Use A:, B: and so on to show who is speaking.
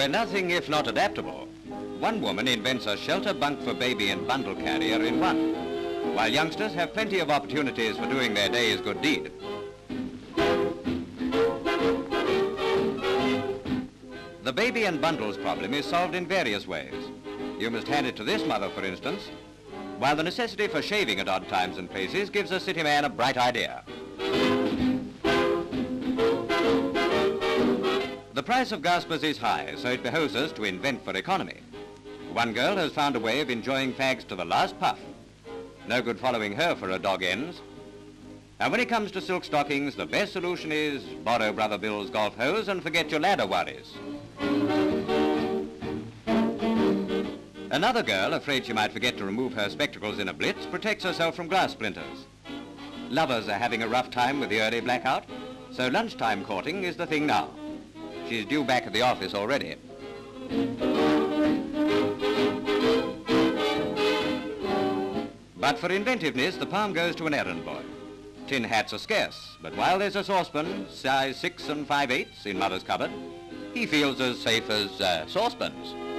A: We're nothing if not adaptable. One woman invents a shelter bunk for baby and bundle carrier in one, while youngsters have plenty of opportunities for doing their day's good deed. The baby and bundles problem is solved in various ways. You must hand it to this mother, for instance, while the necessity for shaving at odd times and places gives a city man a bright idea. The price of gaspers is high, so it behoves us to invent for economy. One girl has found a way of enjoying fags to the last puff. No good following her for her dog ends. And when it comes to silk stockings, the best solution is borrow Brother Bill's golf hose and forget your ladder worries. Another girl, afraid she might forget to remove her spectacles in a blitz, protects herself from glass splinters. Lovers are having a rough time with the early blackout, so lunchtime courting is the thing now. She's due back at the office already. But for inventiveness, the palm goes to an errand boy. Tin hats are scarce, but while there's a saucepan, size 6 and 5 eighths in Mother's cupboard, he feels as safe as uh, saucepans.